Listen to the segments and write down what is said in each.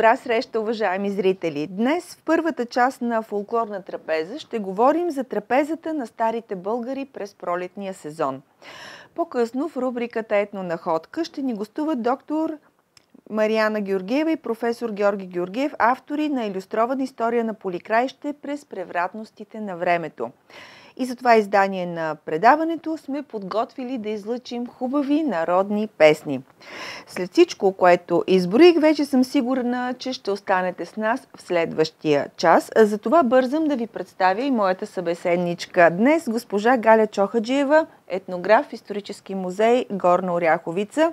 Добра среща, уважаеми зрители! Днес в първата част на фолклорна трапеза ще говорим за трапезата на старите българи през пролетния сезон. По-късно в рубриката Етно находка ще ни гостуват доктор Мариана Георгиева и професор Георги Георгиев, автори на иллюстрована история на Поликраище през превратностите на времето. И за това издание на предаването сме подготвили да излъчим хубави народни песни. След всичко, което изброих, вече съм сигурна, че ще останете с нас в следващия час. Затова бързам да ви представя и моята събеседничка. Днес госпожа Галя Чохаджиева, етнограф в исторически музей Горна Оряховица.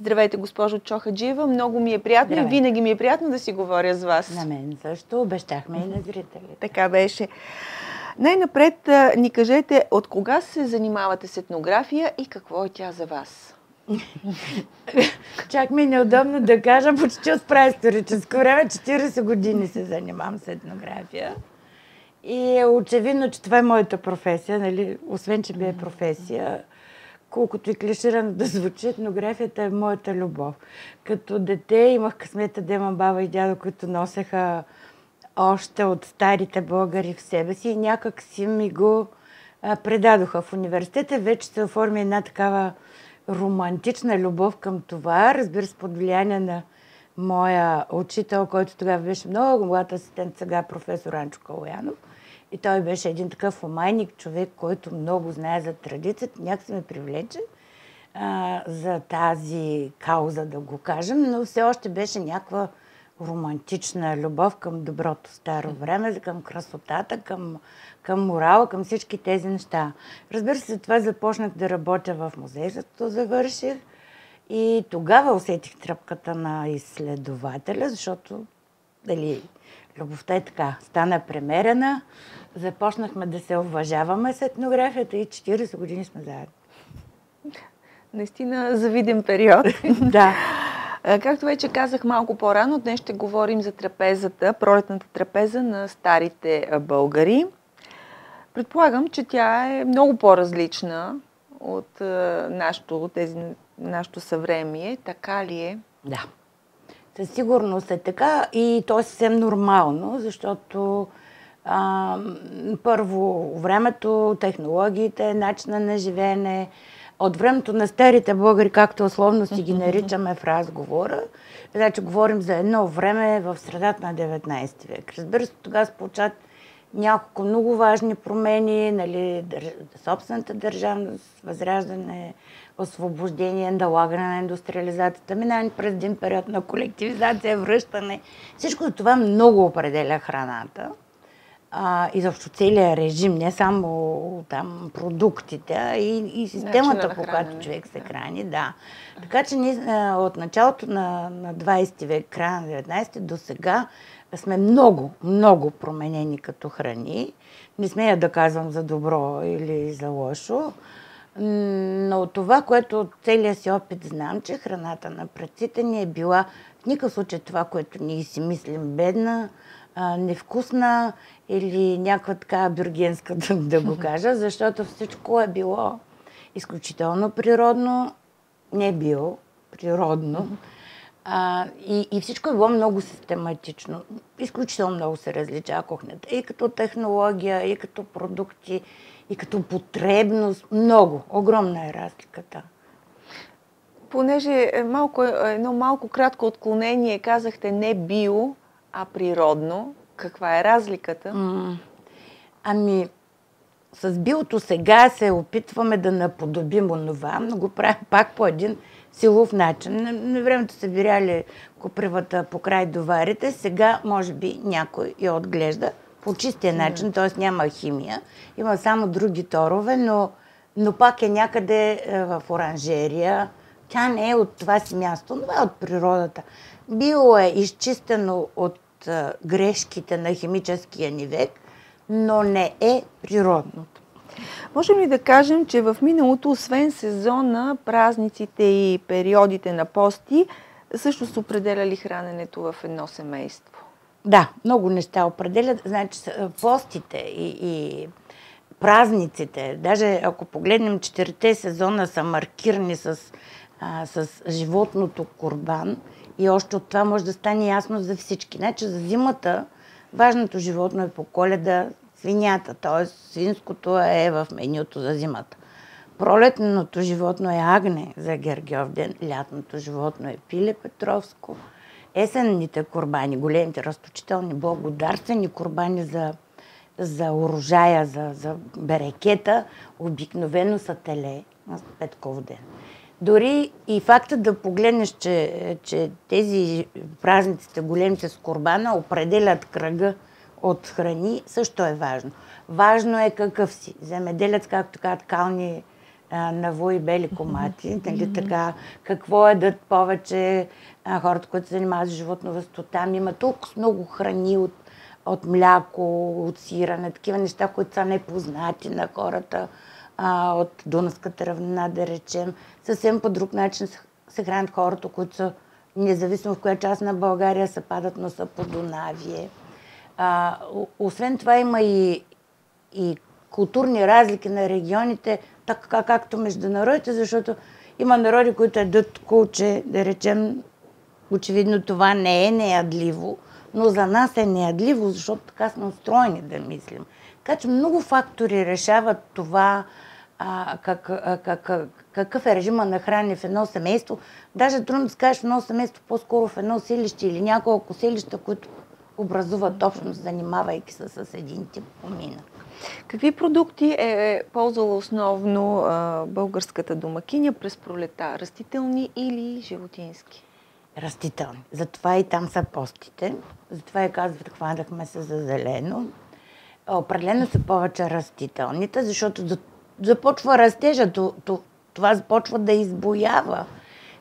Здравейте, госпожо Чохаджиева. Много ми е приятно Здравей. и винаги ми е приятно да си говоря с вас. На мен също. Обещахме и на зрителите. Така беше. Най-напред ни кажете от кога се занимавате с етнография и какво е тя за вас? Чак ми е неудобно да кажа, почти от историческо време. 40 години се занимавам с етнография. И е очевидно, че това е моята професия, нали? освен, че би е професия. Колкото и клиширано да звучи, етнографията е моята любов. Като дете имах късмета да имам баба и дядо, които носеха още от старите българи в себе си и някак си ми го а, предадоха в университета. Вече се оформи една такава романтична любов към това, разбира се, под влияние на моя учител, който тогава беше много млад асистент, сега професор Анчо Калоянов. И той беше един такъв омайник човек, който много знае за традицията. Някак се ме привлече а, за тази кауза, да го кажем, но все още беше някаква романтична любов към доброто старо време, към красотата, към, към морала, към всички тези неща. Разбира се, това започнах да работя в музей, зато завърших. И тогава усетих тръпката на изследователя, защото дали, любовта е така, стана премерена. Започнахме да се уважаваме с етнографията и 40 години сме заедно. Наистина завиден период. да. Както вече казах малко по-рано, днес ще говорим за трапезата, пролетната трапеза на старите българи. Предполагам, че тя е много по-различна от нашото, тези, нашото съвремие. Така ли е? Да. Със сигурност е така и то е съвсем нормално, защото а, първо времето, технологиите, начина на живеене, от времето на старите българи, както условно си ги наричаме в разговора, значи говорим за едно време в средата на 19 век. Разбира се, тогава се получат няколко много важни промени, нали, собствената държавност, възраждане, освобождение, налагане на индустриализацията, минаване през един период на колективизация, връщане. Всичко това много определя храната а, и защо целият режим, не само там продуктите, а и, и системата, по която човек се храни. Да. Така че ние от началото на, на 20 век, края на 19 до сега сме много, много променени като храни. Не смея да казвам за добро или за лошо. Но това, което от целия си опит знам, че храната на предците ни е била в никакъв случай това, което ние си мислим бедна, невкусна или някаква така бюргенска, да, да го кажа, защото всичко е било изключително природно, не е било природно. А, и, и всичко е било много систематично. Изключително много се различава кухнята. И като технология, и като продукти, и като потребност. Много. Огромна е разликата. Понеже е малко, едно малко кратко отклонение казахте не био, а природно. Каква е разликата? М- ами, с биото сега се опитваме да наподобим онова, но го правим пак по един силов начин. На, на времето са виряли купривата по край доварите, сега може би някой я отглежда по чистия начин, т.е. няма химия, има само други торове, но, но пак е някъде е, в оранжерия. Тя не е от това си място, но е от природата. Био е изчистено от грешките на химическия ни век, но не е природното. Можем ли да кажем, че в миналото, освен сезона, празниците и периодите на пости, също са определяли храненето в едно семейство? Да, много неща определят. Значи, постите и, и празниците, даже ако погледнем четирите сезона са маркирани с, а, с животното курбан И още от това може да стане ясно за всички. Значи за зимата важното животно е по коледа свинята, т.е. свинското е в менюто за зимата. Пролетното животно е агне за Гергьов ден, лятното животно е пиле петровско, есенните курбани, големите разточителни благодарствени курбани за, за урожая, за, за берекета, обикновено са теле на Петков ден. Дори и факта да погледнеш, че, че тези празниците, големите с курбана, определят кръга от храни, също е важно. Важно е какъв си. Земеделец, както казват, кални навои бели комати, нали, така, какво е дат повече а, хората, които се занимават с животновъдство. Там има толкова много храни от, от мляко, от сирене, такива неща, които са непознати на хората а, от Дунавската равнина, да речем. Съвсем по друг начин се хранят хората, които са независимо в коя част на България се падат, но са по Дунавие. А, освен това има и, и културни разлики на регионите, така както между народите, защото има народи, които едат кулче, да речем, очевидно това не е неядливо, но за нас е неядливо, защото така сме устроени да мислим. Така че много фактори решават това, а, как, а, как, какъв е режима на хранене в едно семейство. Даже трудно да скажеш в едно семейство, по-скоро в едно селище или няколко селища, които образуват общност, занимавайки се с един тип поминък. Какви продукти е ползвала основно а, българската домакиня през пролета? Растителни или животински? Растителни. Затова и там са постите. Затова и казват, хванахме се за зелено. Определено са повече растителните, защото започва растежа. Това започва да избоява.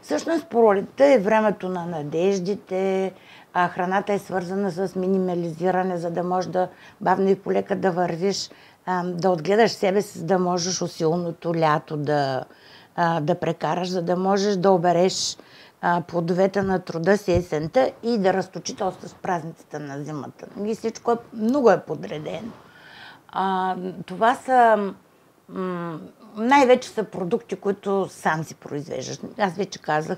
Всъщност пролетта е времето на надеждите, а храната е свързана с минимализиране, за да можеш да бавно и полека да вървиш, да отгледаш себе си, за да можеш усилното лято да, да прекараш, за да можеш да обереш плодовете на труда си есента и да разточителстваш празниците на зимата. И всичко е, много е подредено. А, това са най-вече са продукти, които сам си произвеждаш. Аз вече казах,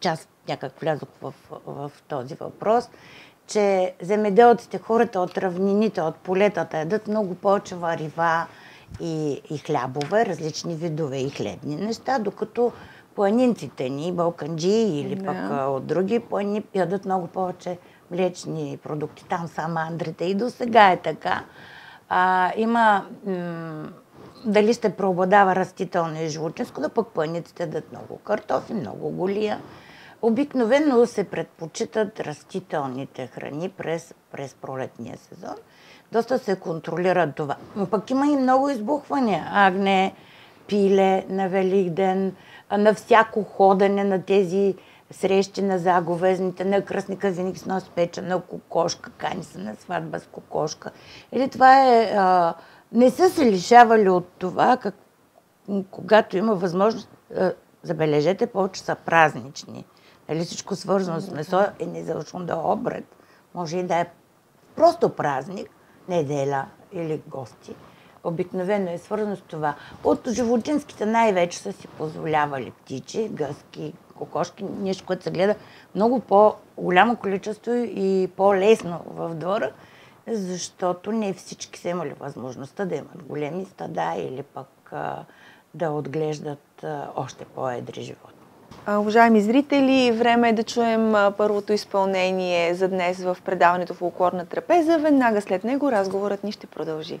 част някак влязох в, в този въпрос, че земеделците, хората от равнините, от полетата ядат много повече варива и, и хлябове, различни видове и хлебни неща, докато планинците ни, балканджи или пък от други планини ядат много повече млечни продукти. Там са мандрите и до сега е така. А, има м- дали ще преобладава растително и животинско, да пък планиците дадат много картофи, много голия. Обикновено се предпочитат растителните храни през, през пролетния сезон. Доста се контролира това. Но пък има и много избухвания. Агне, пиле на Великден, на всяко ходене на тези срещи на заговезните, на кръстника винаги с нос печа, на кокошка, кани се на сватба с кокошка. Или това е... А, не са се лишавали от това, как, когато има възможност, а, забележете, повече са празнични. Нали, всичко свързано с месо е незавършено да е обред. Може и да е просто празник, неделя или гости. Обикновено е свързано с това. От животинските най-вече са си позволявали птичи, гъски, кокошки, нещо, което се гледа много по-голямо количество и по-лесно в двора, защото не всички са имали възможността да имат големи стада или пък да отглеждат още по-едри животни. Уважаеми зрители, време е да чуем първото изпълнение за днес в предаването Фолклорна трапеза. Веднага след него разговорът ни ще продължи.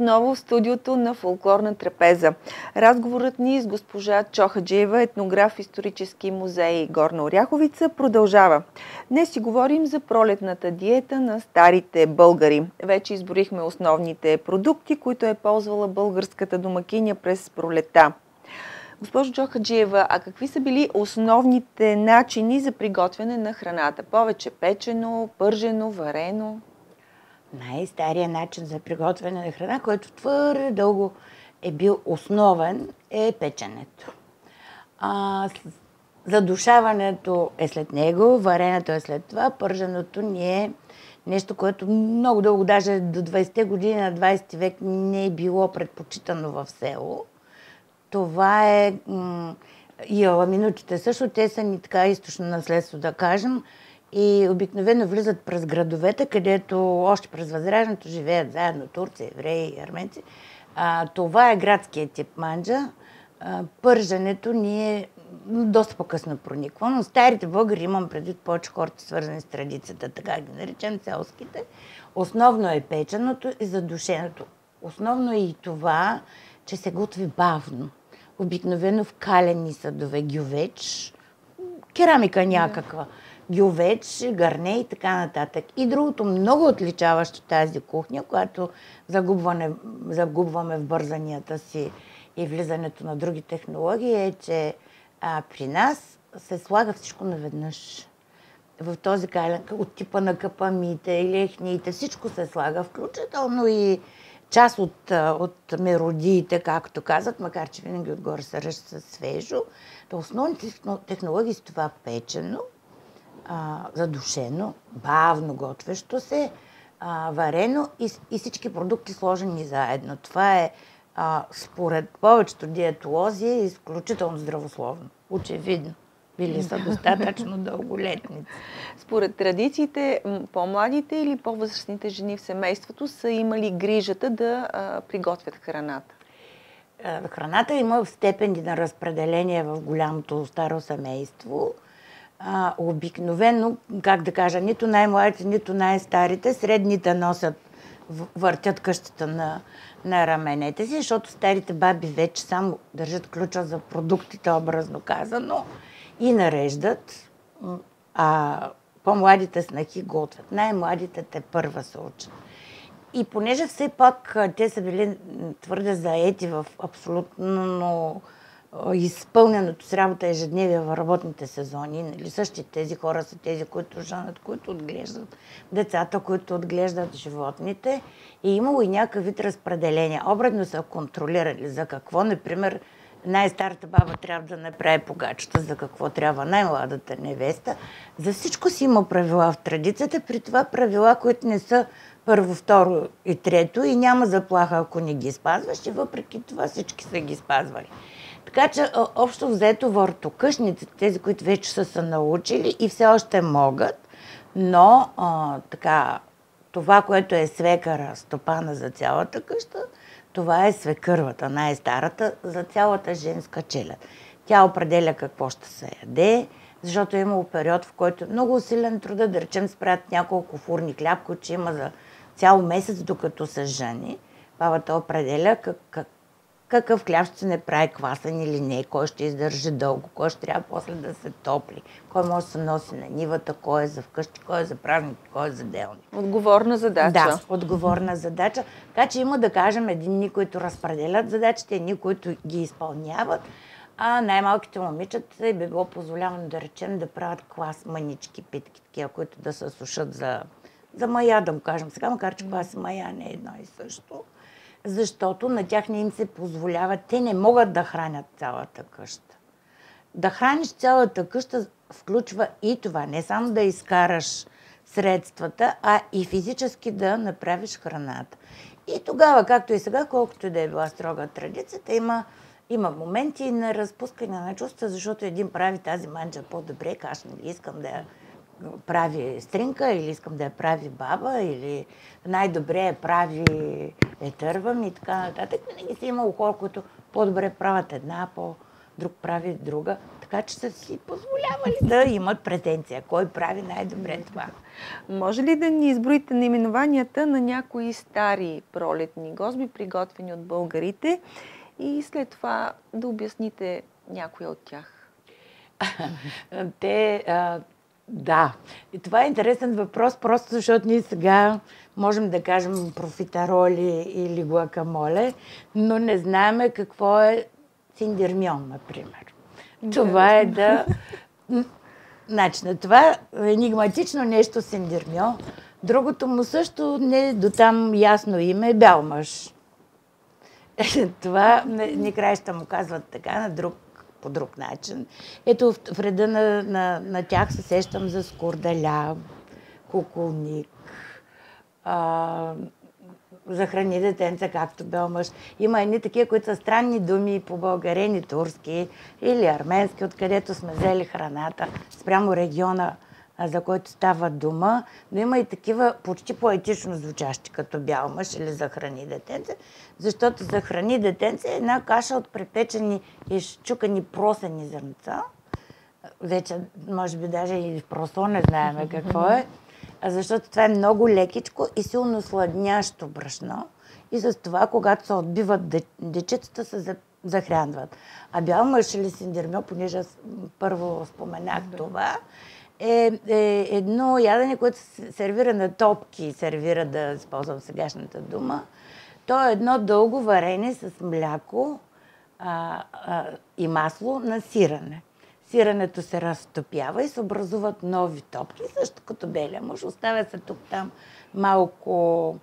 отново в студиото на фолклорна трапеза. Разговорът ни с госпожа Чохаджиева, етнограф исторически музей Горна Оряховица, продължава. Днес си говорим за пролетната диета на старите българи. Вече изборихме основните продукти, които е ползвала българската домакиня през пролета. Госпожо Чохаджиева, а какви са били основните начини за приготвяне на храната? Повече печено, пържено, варено? Най-стария начин за приготвяне на храна, който твърде дълго е бил основен, е печенето. А, задушаването е след него, варенето е след това, пърженото ни е нещо, което много дълго, даже до 20-те години на 20 век не е било предпочитано в село. Това е м- и аламинутите също, те са ни така източно наследство, да кажем и обикновено влизат през градовете, където още през Възраждането живеят заедно турци, евреи и арменци. А, това е градският тип манджа. А, пърженето ни е доста по-късно прониква, но старите българи, имам предвид повече хората свързани с традицията, така ги наречем селските, основно е печеното и задушеното. Основно е и това, че се готви бавно. Обикновено в калени съдове, гювеч, керамика някаква. Да гювеч, гарне и така нататък. И другото много отличаващо тази кухня, която загубваме, в бързанията си и влизането на други технологии, е, че а, при нас се слага всичко наведнъж. В този кален, от типа на капамите или ехниите, всичко се слага, включително и част от, от меродиите, както казват, макар че винаги отгоре се ръща свежо. То основните технологии с това печено, а, задушено, бавно готвещо се, а, варено и, и всички продукти сложени заедно. Това е, а, според повечето диетолози, е изключително здравословно. Очевидно. Били са достатъчно дълголетни. Според традициите, по-младите или по-възрастните жени в семейството са имали грижата да а, приготвят храната? Храната има в степени на разпределение в голямото старо семейство а, обикновено, как да кажа, нито най-младите, нито най-старите, средните носят, въртят къщата на, на раменете си, защото старите баби вече само държат ключа за продуктите, образно казано, и нареждат, а по-младите снахи готвят. Най-младите те първа се учат. И понеже все пак те са били твърде заети в абсолютно изпълненото с работа ежедневие в работните сезони. Нали? Същите тези хора са тези, които жанат, които отглеждат децата, които отглеждат животните. И имало и някакъв вид разпределение. Обредно са контролирали за какво, например, най-старата баба трябва да направи погачата, за какво трябва най-младата невеста. За всичко си има правила в традицията, при това правила, които не са първо, второ и трето и няма заплаха, ако не ги спазваш и въпреки това всички са ги спазвали. Така че общо взето въртокъшниците, тези, които вече са се научили и все още могат, но а, така, това, което е свекара, стопана за цялата къща, това е свекървата, най-старата за цялата женска челяд. Тя определя какво ще се яде, защото е имало период, в който е много усилен труда, да речем, спрят няколко фурни хляб, които има за цял месец, докато се жени. Бабата определя как, как, какъв хляб ще се не прави квасен или не, кой ще издържи дълго, кой ще трябва после да се топли, кой може да се носи на нивата, кой е за вкъщи, кой е за празник, кой е за делни. Отговорна задача. Да, отговорна задача. Така че има да кажем едни, които разпределят задачите, едни, които ги изпълняват. А най-малките момичета би било позволявано да речем да правят клас манички, питки, такива, които да се сушат за, за мая, да му кажем сега, макар че клас мая не е едно и също защото на тях не им се позволява, те не могат да хранят цялата къща. Да храниш цялата къща включва и това, не само да изкараш средствата, а и физически да направиш храната. И тогава, както и сега, колкото и да е била строга традицията, има, има моменти на разпускане на чувства, защото един прави тази манджа по-добре, аз не искам да я прави стринка или искам да я прави баба или най-добре я прави етървам и така нататък. Винаги си имало хора, които по-добре правят една, по-друг прави друга. Така че са си позволявали да имат претенция. Кой прави най-добре това? Може ли да ни изброите наименованията на някои стари пролетни госби, приготвени от българите и след това да обясните някои от тях? Те, а, да. И това е интересен въпрос, просто защото ние сега можем да кажем профитароли или гуакамоле, но не знаеме какво е синдермион, например. Това е да... Значи, на това енигматично нещо синдермион. Другото му също не е до там ясно име е бял мъж. това ни краища му казват така, на друг по друг начин. Ето в, реда на, на, на тях се сещам за скордаля, куколник, а, за храни детенца, както бел мъж. Има едни такива, които са странни думи по българени, турски или арменски, откъдето сме взели храната спрямо региона за който става дума, но има и такива почти поетично звучащи, като бял мъж или захрани детенце, защото захрани детенце е една каша от препечени и щукани просени зърнца. Вече, може би, даже и в просо не знаем какво е, защото това е много лекичко и силно сладнящо брашно. И с това, когато се отбиват дечицата, се захранват. А бял мъж или синдермио, понеже първо споменах това, е, е едно ядене, което се сервира на топки, сервира да използвам сегашната дума. То е едно дълго варене с мляко а, а, и масло на сирене. Сирането се разтопява и се образуват нови топки, също като белия муж. Оставя се тук там малко,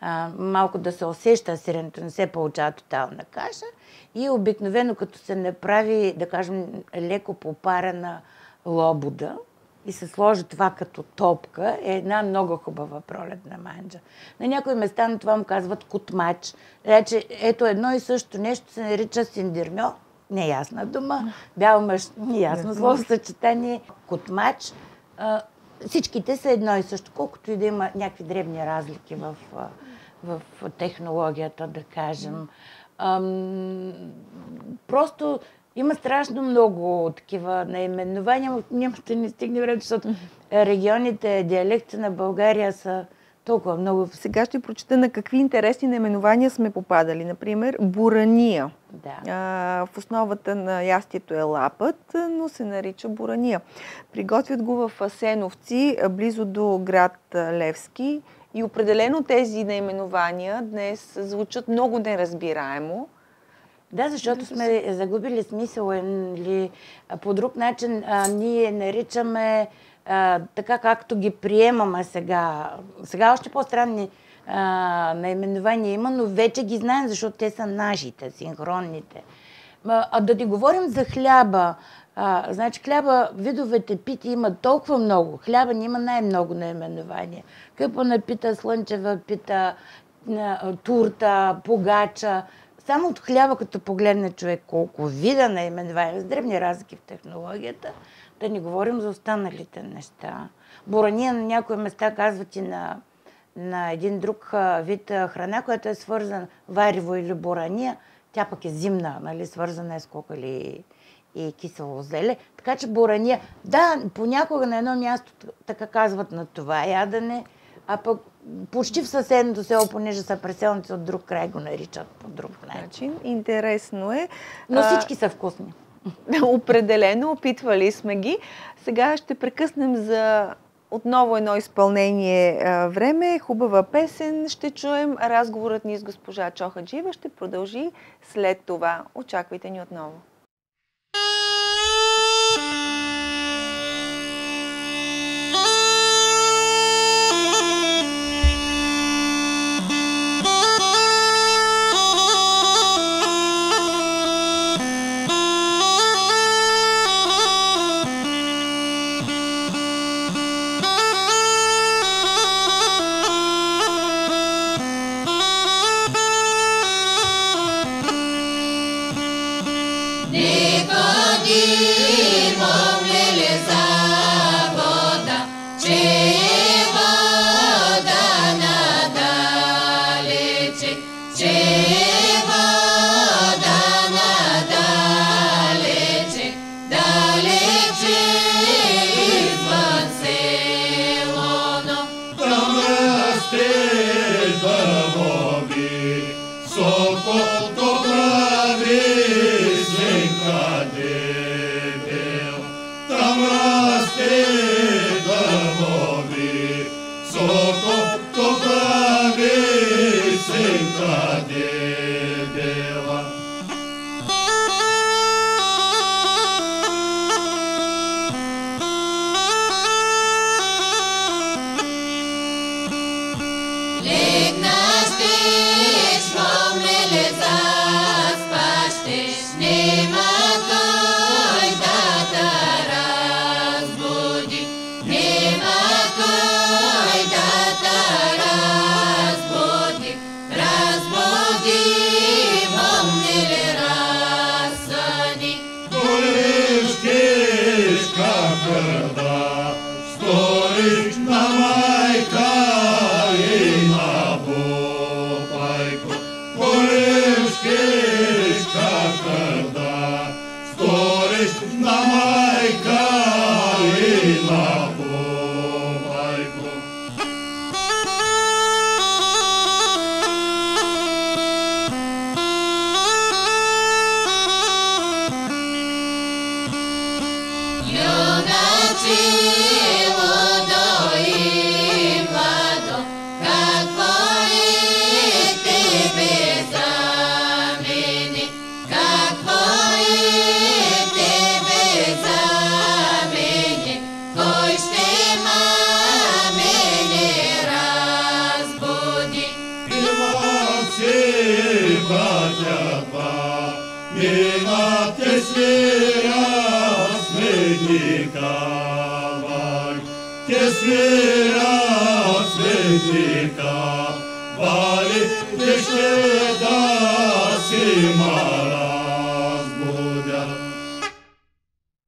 а, малко да се усеща сиренето, не се получава тотална каша. И обикновено като се направи, да кажем, леко попарена лобуда, и се сложи това като топка, е една много хубава пролетна манджа. На някои места на това му казват кутмач. Рече, ето едно и също нещо се нарича синдирмьо, неясна дума, бял мъж, неясно словосъчетание, кутмач. всичките са едно и също, колкото и да има някакви дребни разлики в, в технологията, да кажем. просто има страшно много такива наименования, няма да не стигне време, защото регионите, диалекти на България са толкова много. Сега ще прочета на какви интересни наименования сме попадали. Например, бурания. Да. А, в основата на ястието е лапът, но се нарича бурания. Приготвят го в Асеновци, близо до град Левски. И определено тези наименования днес звучат много неразбираемо. Да, защото сме загубили смисъл или по друг начин а, ние наричаме а, така както ги приемаме сега. Сега още по-странни наименования има, но вече ги знаем, защото те са нашите, синхронните. А, а да ти говорим за хляба, А, значи хляба, видовете пити има толкова много. Хляба няма най-много наименования. Къпана пита, слънчева пита, турта, погача. Само от хляба, като погледне човек колко вида наименования, с древни разлики в технологията, да не говорим за останалите неща. Борания на някои места казват и на, на един друг вид храна, която е свързана варево или борания, тя пък е зимна, нали, свързана е с кокали и кисело зеле. Така че борания, да, понякога на едно място така казват на това ядене, а пък почти в съседното село, понеже са преселници от друг край, го наричат по друг начин. Интересно е. Но всички са вкусни. Определено, опитвали сме ги. Сега ще прекъснем за отново едно изпълнение време. Хубава песен ще чуем. Разговорът ни с госпожа Чохаджива ще продължи след това. Очаквайте ни отново.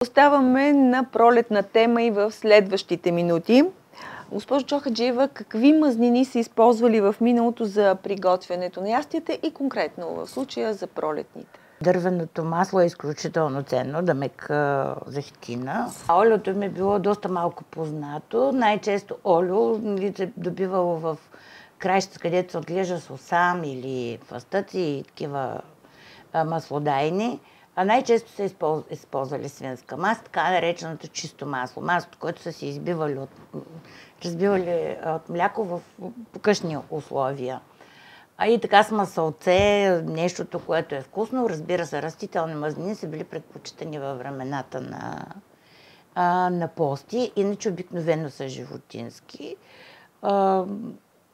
Оставаме на пролетна тема и в следващите минути. Госпожо Чохаджиева, какви мазнини са използвали в миналото за приготвянето на ястията и конкретно в случая за пролетните? Дървеното масло е изключително ценно, да мека захтина. Олиото ми е било доста малко познато. Най-често олио се добивало в краищата, където се отглежда сосам или фастъци и такива маслодайни. А най-често са използвали свинска маса, така нареченото чисто масло. Маслото, което са си избивали от, разбивали от мляко в къщни условия. А и така с масълце, нещото, което е вкусно. Разбира се, растителни мазнини са били предпочитани във времената на, а, на пости, иначе обикновено са животински. А,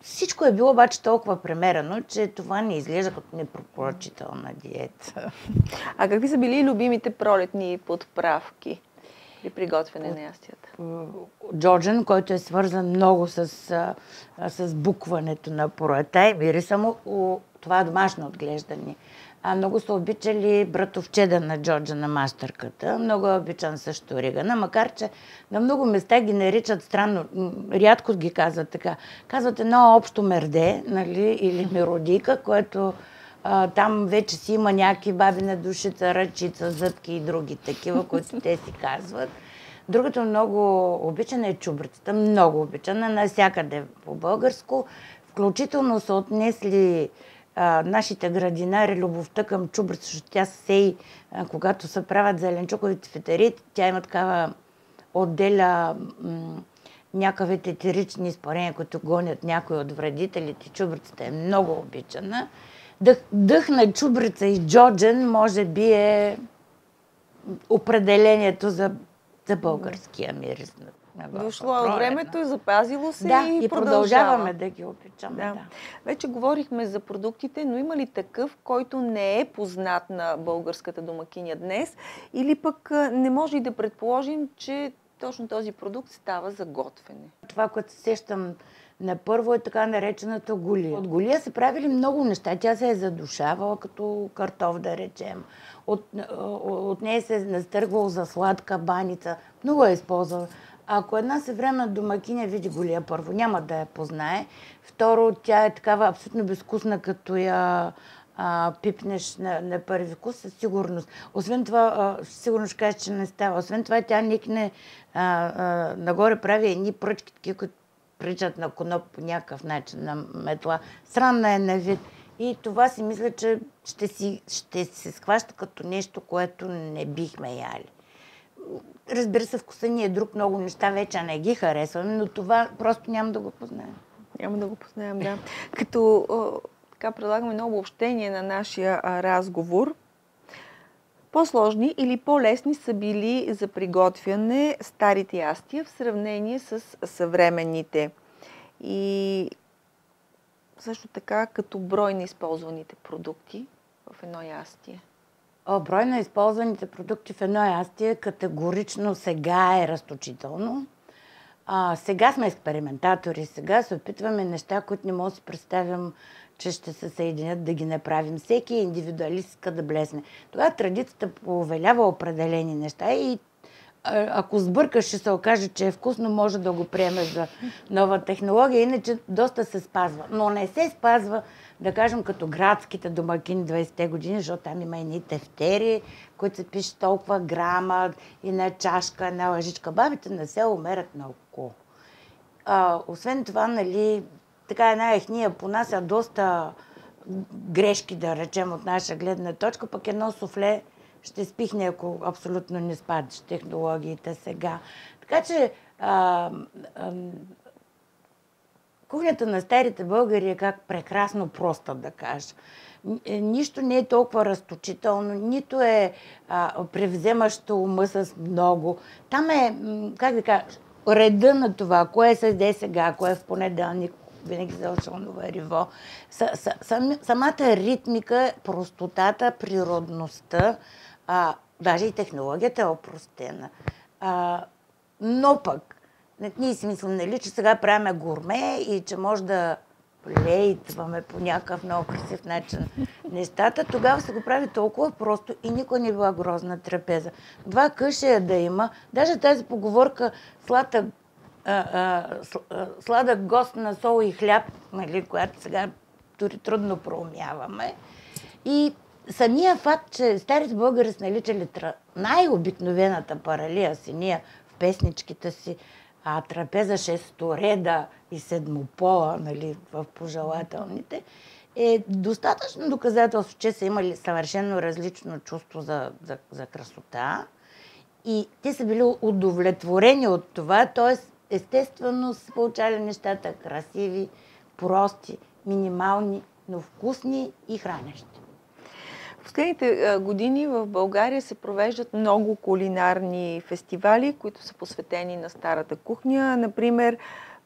всичко е било обаче толкова премерено, че това не изглежда като непропоръчителна диета. А какви са били любимите пролетни подправки при приготвяне на ястията? Джорджен, който е свързан много с, с букването на пората и мириса му, това е домашно отглеждане. А много са обичали братовчеда на Джорджа на мастърката. Много е обичан също Ригана, макар че на много места ги наричат странно. Рядко ги казват така. Казват едно общо мерде, нали, или меродика, което а, там вече си има някакви баби на душица, ръчица, зъбки и други такива, които те си казват. Другото много обичана е чубрицата. Много обичана навсякъде по българско. Включително са отнесли а, нашите градинари любовта към чубрица, защото тя сей, а, когато се правят зеленчуковите фетери, тя има такава отделя м- някаквите етерични изпарения, които гонят някои от вредителите. Чубрицата е много обичана. Дъх, дъх на чубрица и джоджен може би е определението за, за българския на Дошло от времето, и запазило се да, и, и продължаваме да ги обичаме. Да. Да. Вече говорихме за продуктите, но има ли такъв, който не е познат на българската домакиня днес? Или пък не може и да предположим, че точно този продукт става за готвене? Това, което сещам на първо е така наречената голия. От голия се правили много неща. Тя се е задушавала като картоф, да речем. От, от нея се е настъргвал за сладка баница. Много е използвала. Ако една съвременна домакиня види голия първо, няма да я познае. Второ, тя е такава абсолютно безвкусна, като я а, пипнеш на, на първи вкус, със сигурност. Освен това, а, сигурно ще кажеш, че не става. Освен това, тя никне а, а, нагоре прави едни пръчки, такива, които причат на коноп по някакъв начин, на метла. Странна е на вид. И това си мисля, че ще, си, ще се схваща като нещо, което не бихме яли. Разбира се, вкуса ни е друг, много неща вече не ги харесваме, но това просто няма да го познаем. Няма да го познаем, да. Като така предлагаме много общение на нашия разговор, по-сложни или по-лесни са били за приготвяне старите ястия в сравнение с съвременните. И също така като брой на използваните продукти в едно ястие. О, брой на използваните продукти в едно ястие категорично сега е разточително. А, сега сме експериментатори, сега се опитваме неща, които не мога да си представям, че ще се съединят да ги направим. Всеки е индивидуалист иска да блесне. Тогава традицията повелява определени неща и ако сбъркаш, ще се окаже, че е вкусно, може да го приеме за нова технология, иначе доста се спазва. Но не се спазва да кажем, като градските домакини 20-те години, защото там има едни тефтери, които се пишат толкова грама, и на чашка, една лъжичка. Бабите не се умерят на око. А, освен това, нали, така една ехния понася доста грешки, да речем, от наша гледна точка, пък едно суфле ще спихне, ако абсолютно не спадиш технологиите сега. Така че а, а, Кухнята на старите българи е как прекрасно проста да кажа. Е, нищо не е толкова разточително, нито е а, превземащо ума с много. Там е, как да кажа, реда на това, кое се седе сега, кое е в понеделник, винаги завършва на риво. Сам, самата ритмика, простотата, природността, а, даже и технологията е опростена. А, но пък, ние си мислим, нали, че сега правиме гурме и че може да лейтваме по някакъв много красив начин нещата, тогава се го прави толкова просто и никой не била грозна трапеза. Два къшия да има, даже тази поговорка сладък, а, а, сладък гост на сол и хляб, нали, която сега дори трудно проумяваме. И самия факт, че старите българи са наличали най-обикновената паралия си, ние в песничките си, а трапеза шестореда и седмопола, нали, в пожелателните, е достатъчно доказателство, че са имали съвършено различно чувство за, за, за красота и те са били удовлетворени от това, т.е. естествено са получали нещата красиви, прости, минимални, но вкусни и хранещи последните години в България се провеждат много кулинарни фестивали, които са посветени на старата кухня. Например,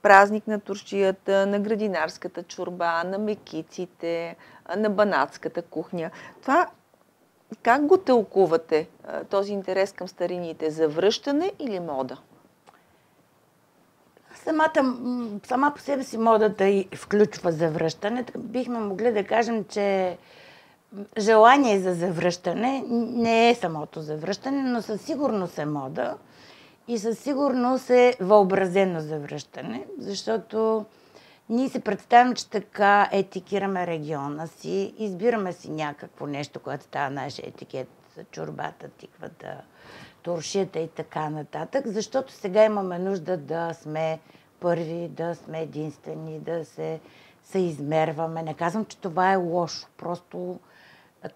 празник на туршията, на градинарската чорба, на мекиците, на банатската кухня. Това как го тълкувате, този интерес към старините? За връщане или мода? Самата, сама по себе си модата и включва завръщане. Бихме могли да кажем, че желание за завръщане не е самото завръщане, но със сигурност е мода и със сигурност е въобразено завръщане, защото ние се представим, че така етикираме региона си, избираме си някакво нещо, което става нашия етикет за чорбата, тиквата, туршията и така нататък, защото сега имаме нужда да сме първи, да сме единствени, да се съизмерваме. Не казвам, че това е лошо, просто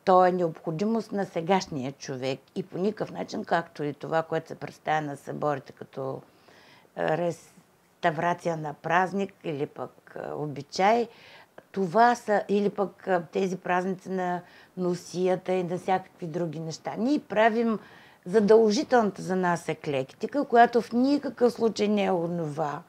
то е необходимост на сегашния човек и по никакъв начин, както и това, което се представя на съборите като реставрация на празник или пък обичай, това са, или пък тези празници на носията и на всякакви други неща. Ние правим задължителната за нас еклектика, която в никакъв случай не е онова.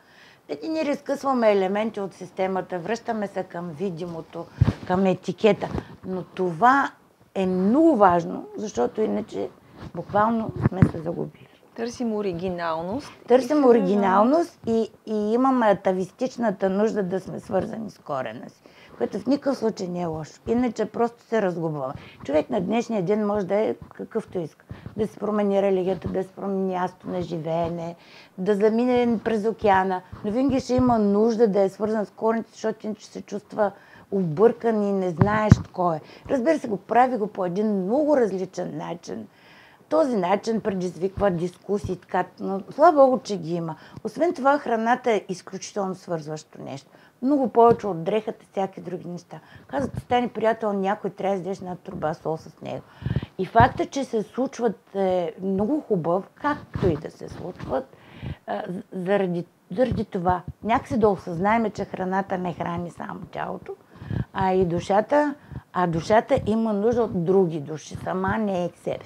Преди ние разкъсваме елементи от системата, връщаме се към видимото, към етикета. Но това е много важно, защото иначе буквално сме се загубили. Търсим оригиналност. Търсим оригиналност и, и имаме атавистичната нужда да сме свързани с корена си, което в никакъв случай не е лошо. Иначе просто се разгубваме. Човек на днешния ден може да е какъвто иска. Да се промени религията, да се промени място на живеене, да замине през океана, но винаги ще има нужда да е свързан с корените, защото иначе се чувства объркан и не знаеш кой е. Разбира се, го прави го по един много различен начин – този начин предизвиква дискусии, така, но слава Богу, че ги има. Освен това, храната е изключително свързващо нещо. Много повече от дрехата, всяки други неща. Казват, стане приятел, някой трябва да издеш на труба сол с него. И факта, че се случват е много хубав, както и да се случват, заради, заради това. Някакси да осъзнаем, че храната не храни само тялото, а и душата, а душата има нужда от други души. Сама не е себе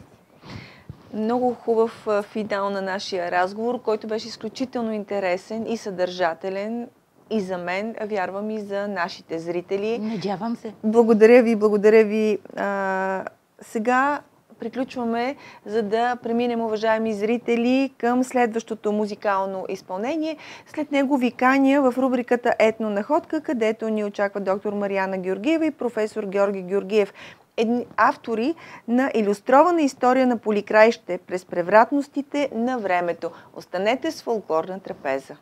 много хубав финал на нашия разговор, който беше изключително интересен и съдържателен и за мен, вярвам и за нашите зрители. Надявам се. Благодаря ви, благодаря ви. А, сега приключваме, за да преминем, уважаеми зрители, към следващото музикално изпълнение. След него викания в рубриката Етно находка, където ни очаква доктор Марияна Георгиева и професор Георги Георгиев едни автори на иллюстрована история на поликраище през превратностите на времето. Останете с фолклорна трапеза.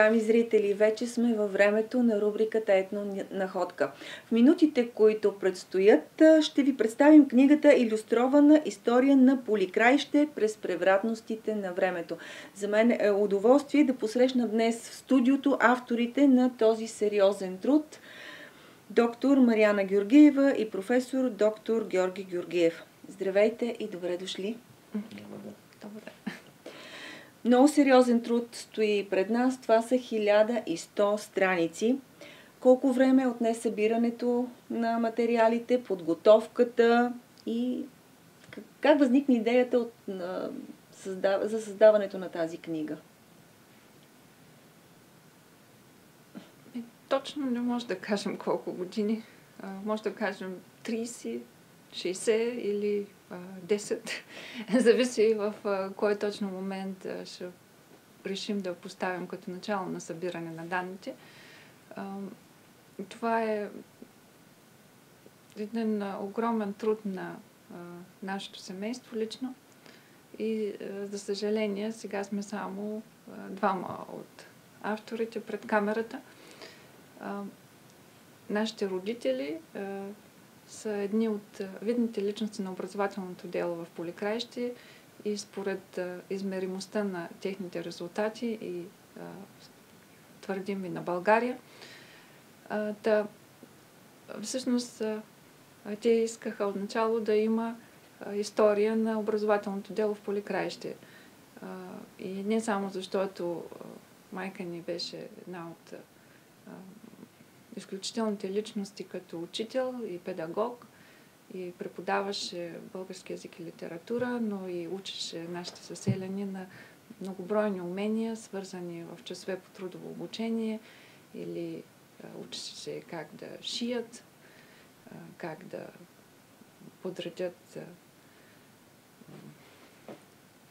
Уважаеми зрители, вече сме във времето на рубриката Етно находка. В минутите, които предстоят, ще ви представим книгата Иллюстрована история на поликраище през превратностите на времето. За мен е удоволствие да посрещна днес в студиото авторите на този сериозен труд доктор Марияна Георгиева и професор доктор Георги Георгиев. Здравейте и добре дошли! Добре. Много сериозен труд стои пред нас. Това са 1100 страници. Колко време отне събирането на материалите, подготовката и как възникна идеята от, за създаването на тази книга? Точно не може да кажем колко години. Може да кажем 30, 60 или 10. Зависи в кой точно момент ще решим да поставим като начало на събиране на данните. Това е един огромен труд на нашето семейство лично. И за съжаление, сега сме само двама от авторите пред камерата. Нашите родители са едни от видните личности на образователното дело в Поликраище и според измеримостта на техните резултати и твърдим и на България. Та, всъщност, те искаха отначало да има история на образователното дело в Поликраище. И не само защото майка ни беше една от изключителните личности като учител и педагог и преподаваше български язик и литература, но и учеше нашите съселяни на многобройни умения, свързани в часове по трудово обучение или учеше как да шият, как да подредят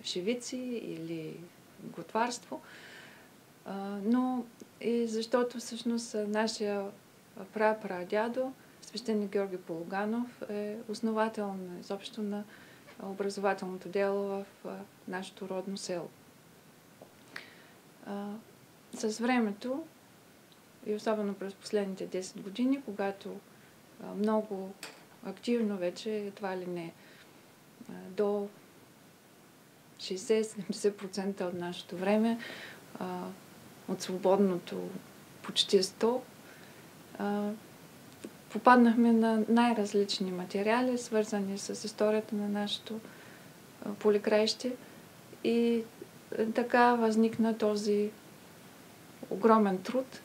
шевици или готварство. Но и защото всъщност нашия пра-прадядо, свещеник Георги Пологанов, е основател на, изобщо на образователното дело в нашето родно село. С времето, и особено през последните 10 години, когато много активно вече, едва ли не, до 60-70% от нашето време от свободното почти 100, попаднахме на най-различни материали, свързани с историята на нашето поликраище. И така възникна този огромен труд.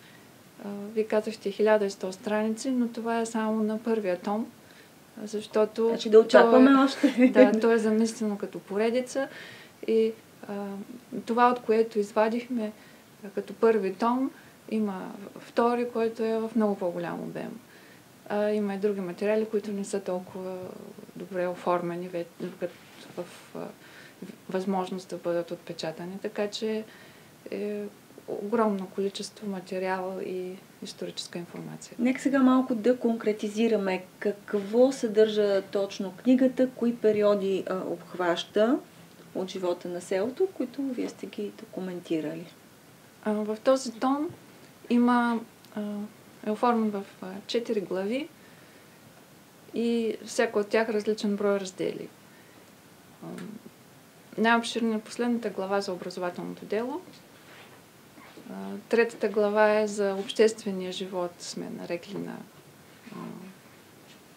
Вие казахте 1100 страници, но това е само на първия том, защото... Значи да очакваме е, още. Да, то е замислено като поредица и а, това, от което извадихме като първи том има втори, който е в много по-голям обем. А, има и други материали, които не са толкова добре оформени в възможност да бъдат отпечатани. Така че е огромно количество материал и историческа информация. Нека сега малко да конкретизираме какво съдържа точно книгата, кои периоди а, обхваща от живота на селото, които вие сте ги документирали. В този том има, е оформен в четири глави и всяко от тях различен брой раздели. Най-обширна е последната глава за образователното дело. Третата глава е за обществения живот, сме нарекли на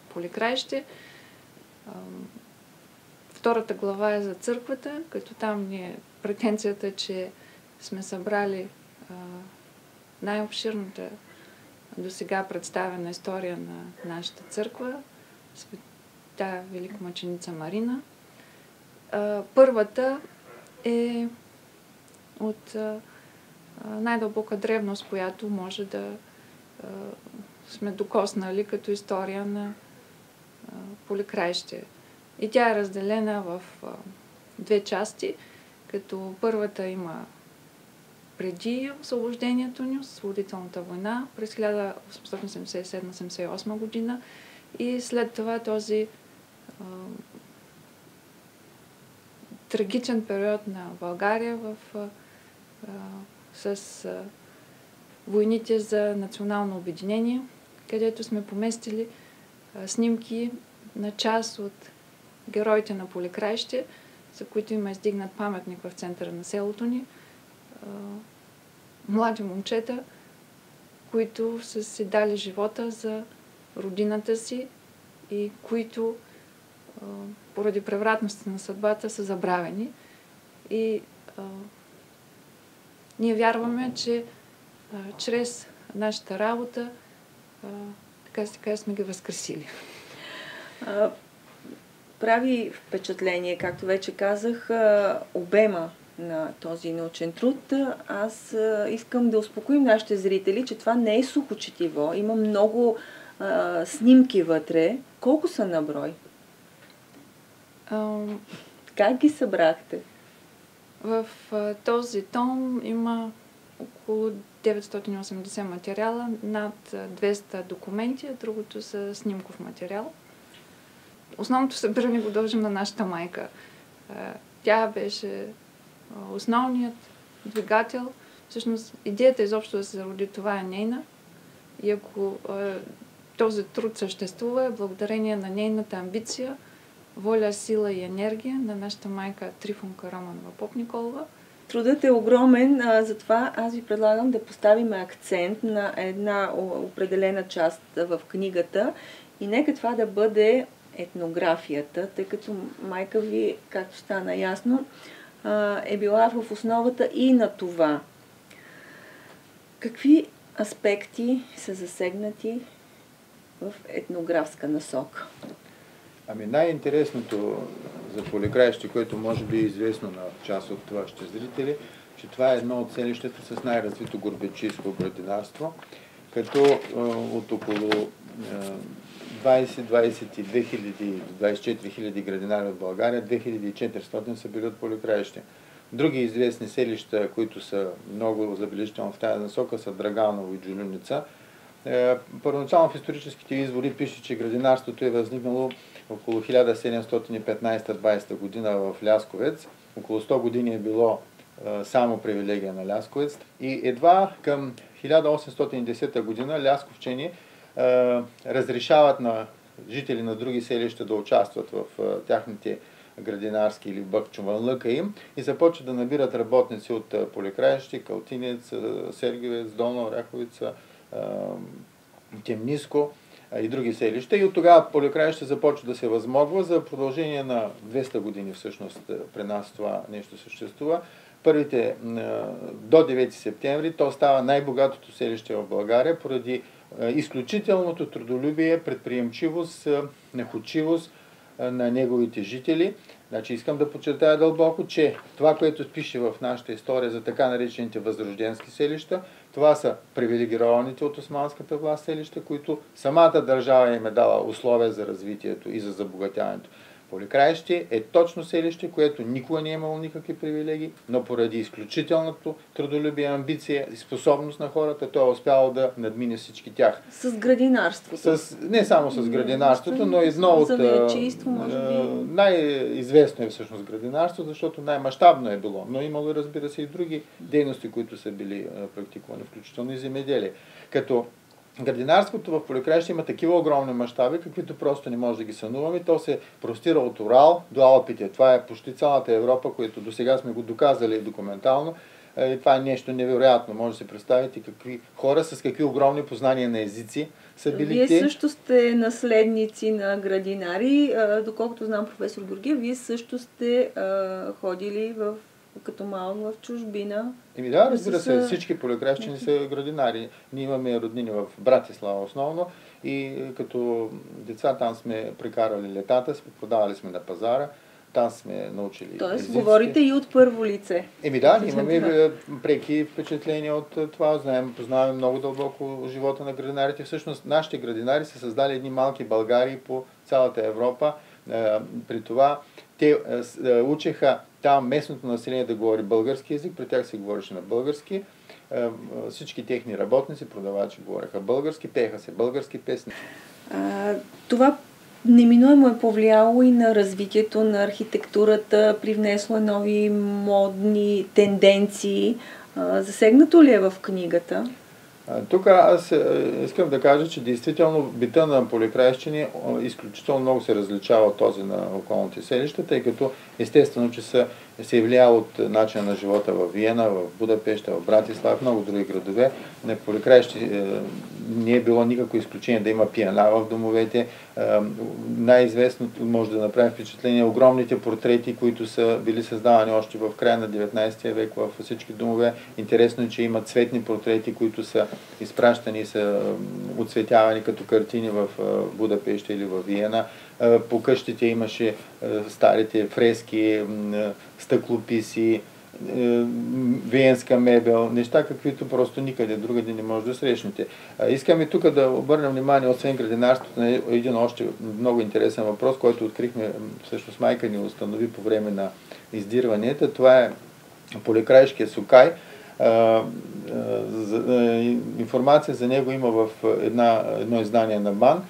поликраище. Втората глава е за църквата, като там ни е претенцията, че сме събрали най-обширната до сега представена история на нашата църква, света великомъченица Марина. Първата е от най-дълбока древност, която може да сме докоснали като история на поликраище. И тя е разделена в две части, като първата има преди освобождението ни, освободителната война през 1877-88 година и след това този а, трагичен период на България в, а, с а, Войните за национално обединение, където сме поместили снимки на част от героите на Поликраище, за които има издигнат паметник в центъра на селото ни. Млади момчета, които са си дали живота за родината си и които поради превратността на съдбата са забравени. И а, ние вярваме, че а, чрез нашата работа а, така се така сме ги възкресили. А, прави впечатление, както вече казах, обема на този научен труд. Аз искам да успокоим нашите зрители, че това не е сухо четиво. Има много а, снимки вътре. Колко са на брой? А... Как ги събрахте? В а, този том има около 980 материала, над 200 документи, а другото са снимков материал. Основното събиране го дължим на нашата майка. Тя беше основният двигател. Всъщност, идеята изобщо да се роди това е нейна. И ако този труд съществува, е благодарение на нейната амбиция, воля, сила и енергия на нашата майка Трифонка Романова Поп-Николова. Трудът е огромен, а, затова аз ви предлагам да поставим акцент на една определена част в книгата и нека това да бъде етнографията, тъй като майка ви, както стана ясно, е била в основата и на това. Какви аспекти са засегнати в етнографска насока? Ами най-интересното за Поликраище, което може би е известно на част от вашите зрители, че това е едно от селищата с най-развито горбечийско градинарство, като от около 20-22 хиляди, 24 хиляди градинари в България, 2400 са били от Поликраище. Други известни селища, които са много забележителни в тази насока, са Драганово и Джулюница. Е, първоначално в историческите извори пише, че градинарството е възникнало около 1715-20 година в Лясковец. Около 100 години е било е, само привилегия на Лясковец. И едва към 1810 година лясковчени разрешават на жители на други селища да участват в тяхните градинарски или бъкчуван им и започват да набират работници от Поликраищи, Калтинец, Сергиевец, Долна Оряховица, Темниско и други селища. И от тогава Поликраище започва да се възмогва. За продължение на 200 години всъщност при нас това нещо съществува. Първите до 9 септември то става най-богатото селище в България поради изключителното трудолюбие, предприемчивост, е, находчивост е, на неговите жители. Значи искам да подчертая дълбоко, че това, което пише в нашата история за така наречените възрожденски селища, това са привилегированите от османската власт селища, които самата държава им е дала условия за развитието и за забогатяването. Поликраище е точно селище, което никога не е имало никакви привилегии, но поради изключителното трудолюбие, амбиция и способност на хората, той е успял да надмине всички тях. С градинарството. С, не само с градинарството, но едно от... Най-известно е всъщност градинарство, защото най-мащабно е било. Но имало, разбира се, и други дейности, които са били практикувани, включително и земеделие. Като Градинарството в Поликраище има такива огромни мащаби, каквито просто не може да ги сънуваме. То се простира от Урал до Алпите. Това е почти цялата Европа, което до сега сме го доказали документално. И е, това е нещо невероятно. Може да се представите какви хора с какви огромни познания на езици са били Вие те. също сте наследници на градинари. Доколкото знам професор Георгия, вие също сте ходили в като малко в чужбина. Еми да, разбира се, всички полиграфчени са градинари. Ние имаме роднини в Братислава основно и като деца там сме прекарали летата, сме продавали сме на пазара, там сме научили Тоест, езиците. говорите и от първо лице. Еми да, имаме е, преки впечатления от е, това. Знаем, познаваме много дълбоко живота на градинарите. Всъщност, нашите градинари са създали едни малки Българии по цялата Европа. Е, при това те учеха там местното население да говори български язик, при тях се говореше на български. Е, всички техни работници, продавачи говореха български, пееха се български песни. А, това неминуемо е повлияло и на развитието на архитектурата, привнесло е нови модни тенденции. А, засегнато ли е в книгата? Тук аз искам да кажа, че действително бита на поликраищини изключително много се различава от този на околните селища, тъй като естествено, че са, се е влияе от начина на живота в Виена, в Будапеща, в Братислав, много други градове. На поликраищи е, не е било никакво изключение да има пиана в домовете. Е, най-известното може да направим впечатление огромните портрети, които са били създавани още в края на 19 век в всички домове. Интересно е, че има цветни портрети, които са изпращани и са оцветявани като картини в Будапеща или в Виена. По къщите имаше старите фрески, стъклописи, виенска мебел, неща, каквито просто никъде другаде не може да срещнете. Искаме тук да обърнем внимание, освен градинарството, на един още много интересен въпрос, който открихме, всъщност майка ни установи по време на издирванията. Това е поликраишкия сукай – информация за него има в една, едно издание на БАН.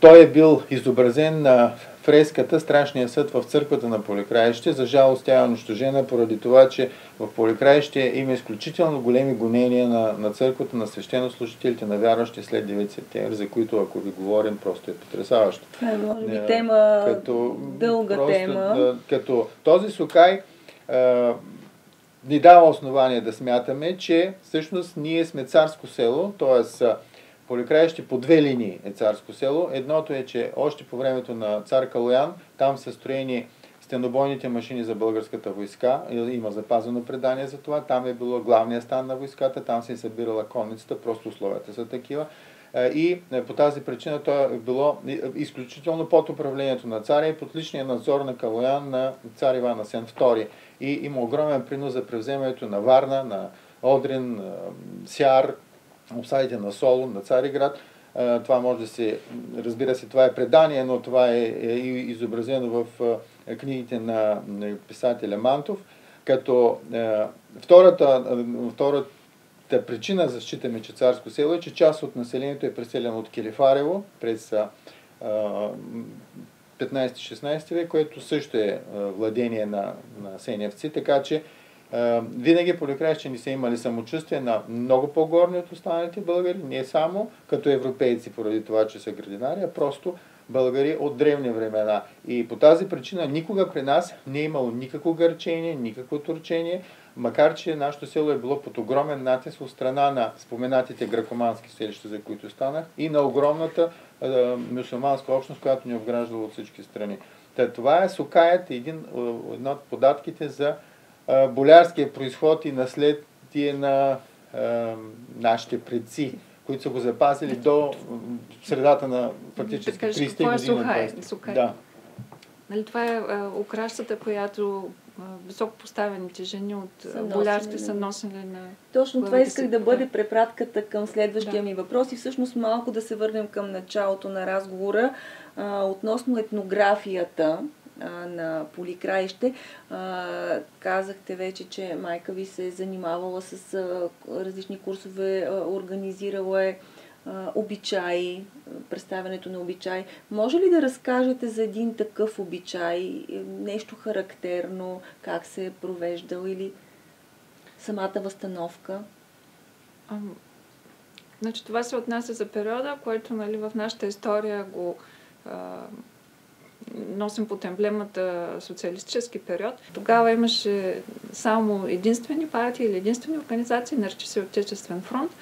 Той е бил изобразен на фреската Страшния съд в църквата на Поликраище. За жалост тя е унищожена поради това, че в Поликраище има изключително големи гонения на, на църквата, на свещенослужителите, на вярващи след 9 септември, за които ако ви говорим, просто е потрясаващо. Това е, може би, тема, като, дълга просто, тема. Като този Сукай ни дава основание да смятаме, че всъщност ние сме царско село, т.е. Поликраище по две линии е царско село. Едното е, че още по времето на цар Калоян, там са строени стенобойните машини за българската войска. Има запазено предание за това. Там е било главния стан на войската, там се е събирала конницата, просто условията са такива. И е, по тази причина то е било изключително под управлението на царя и под личния надзор на Калоян на цар Иван Асен II и има огромен принос за превземането на Варна, на Одрин, Сяр, обсадите на Солун, на Цариград. Това може да се, разбира се, това е предание, но това е, е изобразено в книгите на писателя Мантов, като втората, втората причина за считаме, че царско село е, че част от населението е преселено от Келифарево през 15-16 век, което също е владение на, на сеневци, така че винаги поликраищени са имали самочувствие на много по-горни от останалите българи, не само като европейци, поради това, че са градинари, а просто българи от древни времена. И по тази причина никога при нас не е имало никакво гърчение, никакво турчение, макар че нашето село е било под огромен натиск от страна на споменатите гракомански селища, за които станах, и на огромната е, мусулманска общност, която ни обграждала от всички страни. Та, това е Сукаят, един, една от податките за болярския происход и наследие на а, нашите предци, които са го запазили до средата на фактически 30 години. Е Сукай? Да. Нали, това е укращата, която високо поставените жени от болярски са носени на... Точно това исках да бъде препратката към следващия да. ми въпрос и всъщност малко да се върнем към началото на разговора а, относно етнографията на Поликраище. Казахте вече, че майка ви се е занимавала с различни курсове, организирала е обичаи, представянето на обичаи. Може ли да разкажете за един такъв обичай, нещо характерно, как се е провеждал или самата възстановка? Значи това се отнася за периода, който нали, в нашата история го а, носим под емблемата социалистически период. Тогава имаше само единствени партии или единствени организации, нарича се Отечествен фронт.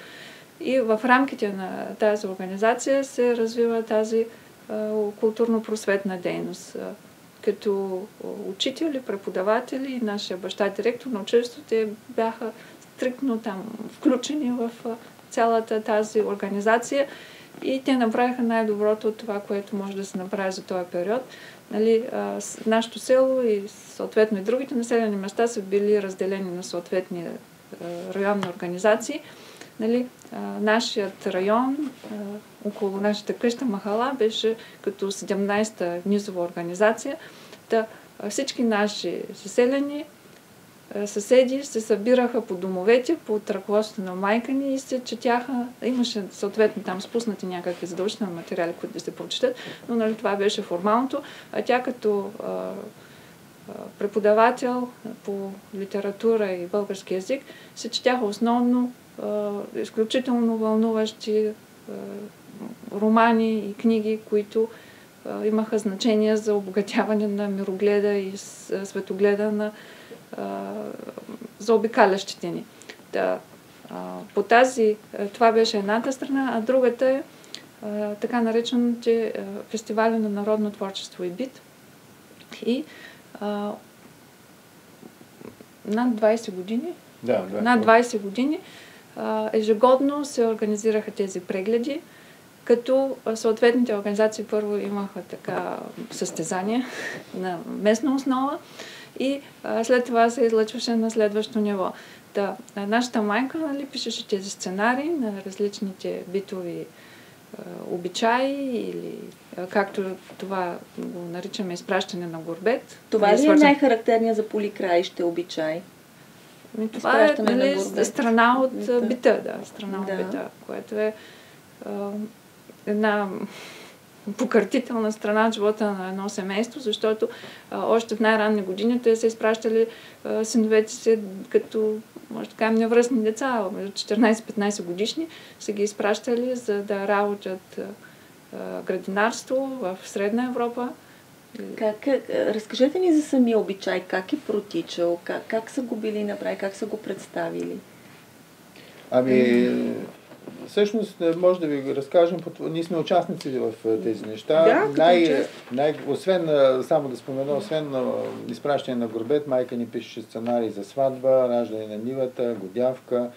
И в рамките на тази организация се развива тази културно-просветна дейност. Като учители, преподаватели и нашия баща директор на училището те бяха стриктно там включени в цялата тази организация и те направиха най-доброто от това, което може да се направи за този период. Нали, нашето село и съответно и другите населени места са били разделени на съответни районни организации – Нали, а, нашият район, а, около нашата къща Махала, беше като 17-та низова организация. Та, всички наши заселени съседи се събираха по домовете, по ръководството на майка ни и се четяха. Имаше съответно там спуснати някакви задължителни материали, които да се прочитат, но нали, това беше формалното. А тя като а, преподавател по литература и български язик се четяха основно изключително вълнуващи романи и книги, които имаха значение за обогатяване на мирогледа и светогледа на заобикалящите ни. Да, по тази, това беше едната страна, а другата е така наречените фестивали на народно творчество и бит. И а, над 20 години, да, да, над 20 години а, ежегодно се организираха тези прегледи, като съответните организации първо имаха така състезания на местна основа и а, след това се излъчваше на следващо ниво. Да, нашата майка нали, пишеше тези сценарии на различните битови обичаи или както това го наричаме изпращане на горбет. Това ли е най-характерният за поликраище обичай? Ми, това е нали, страна от бита. бита, да, страна да. от бита, което е а, една покъртителна страна от живота на едно семейство, защото а, още в най-ранни години те са изпращали а, синовете си като, може да кажем, невръстни деца, между 14-15 годишни, са ги изпращали за да работят а, градинарство в Средна Европа. Как, е, разкажете ни за самия обичай, как е протичал, как, как са го били направили, как са го представили? Ами, всъщност, е, може да ви разкажем, ние сме участници в е, тези неща. Да, най, най, освен, само да спомена, освен на изпращане на горбет, майка ни пише сценарий за сватба, раждане на нивата, годявка,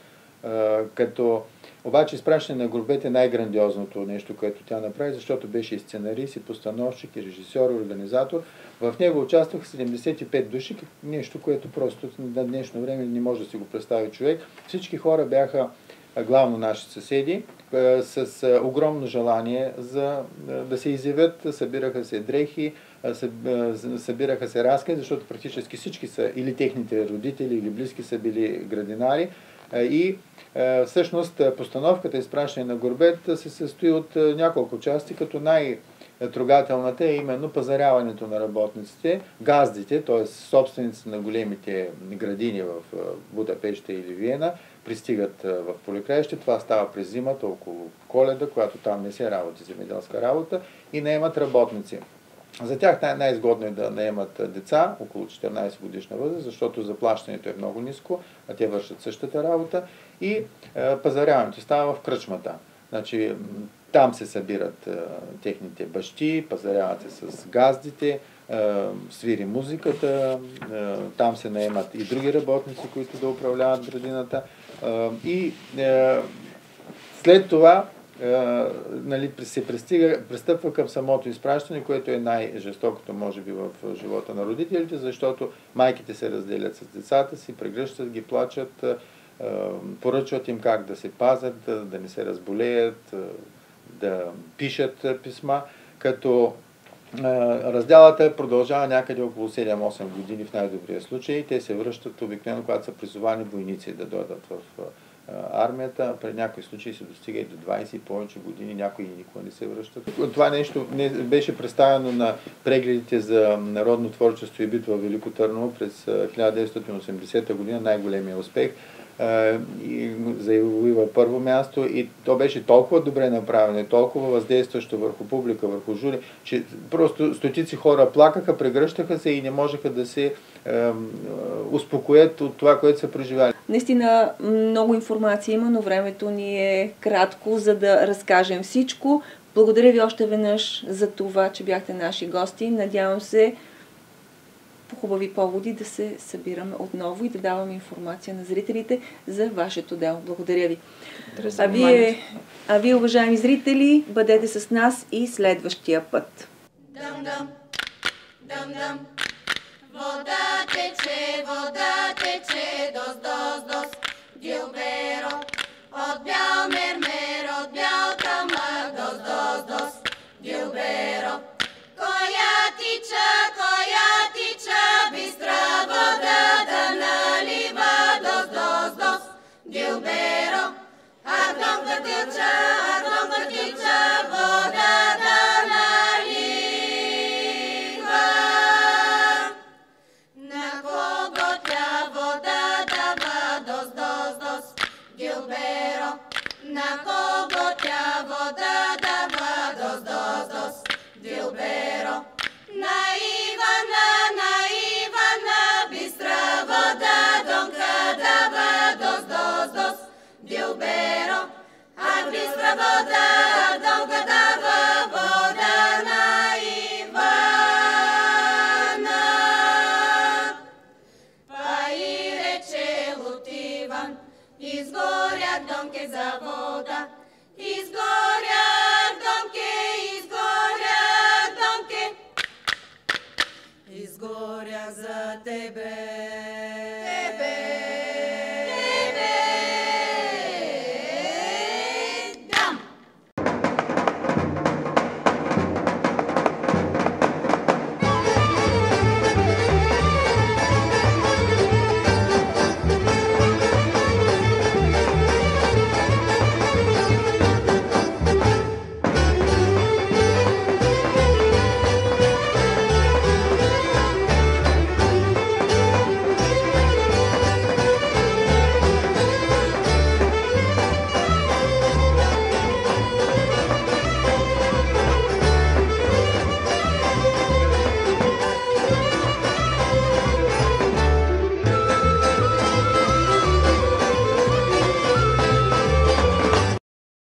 като обаче изпращане на горбет е най-грандиозното нещо, което тя направи, защото беше и сценарист, и постановщик, и режисьор, и организатор. В него участваха 75 души, нещо, което просто на днешно време не може да си го представи човек. Всички хора бяха главно наши съседи, с огромно желание за да се изявят, събираха се дрехи, събираха се разкази, защото практически всички са или техните родители, или близки са били градинари. И всъщност постановката изпращане на Горбет се състои от няколко части, като най- трогателната е именно пазаряването на работниците, газдите, т.е. собственици на големите градини в Будапеща или Виена, пристигат в поликраище. Това става през зимата, около коледа, когато там не се работи земеделска работа и наемат работници. За тях най- най-изгодно е да наемат деца около 14 годишна възраст, защото заплащането е много ниско, а те вършат същата работа. И е, пазаряването става в кръчмата. Значи, там се събират е, техните бащи, пазаряват се с газдите, свири музиката, там се наемат и други работници, които да управляват градината. Е, и е, след това нали, се пристига, пристъпва към самото изпращане, което е най-жестокото, може би, в живота на родителите, защото майките се разделят с децата си, прегръщат ги, плачат, поръчват им как да се пазят, да не се разболеят, да пишат писма, като разделата продължава някъде около 7-8 години в най-добрия случай. Те се връщат обикновено, когато са призовани войници да дойдат в армията. При някои случаи се достига и до 20 и повече години, някои никога не се връщат. Това нещо не беше представено на прегледите за народно творчество и битва в Велико Търново през 1980 година, най-големия успех завоюва първо място и то беше толкова добре направено, толкова въздействащо върху публика, върху жури, че просто стотици хора плакаха, прегръщаха се и не можеха да се е, успокоят от това, което са преживяли. Наистина много информация има, но времето ни е кратко, за да разкажем всичко. Благодаря ви още веднъж за това, че бяхте наши гости. Надявам се по хубави поводи да се събираме отново и да даваме информация на зрителите за вашето дело. Благодаря ви. А вие, а вие, уважаеми зрители, бъдете с нас и следващия път. Дам-дам, дам-дам. Вода тече, вода тече, дос, дос, дос, дилберо. От бял мермер, от бял